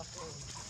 off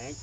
hết